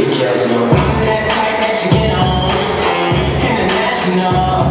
It just no one that fight that you get on International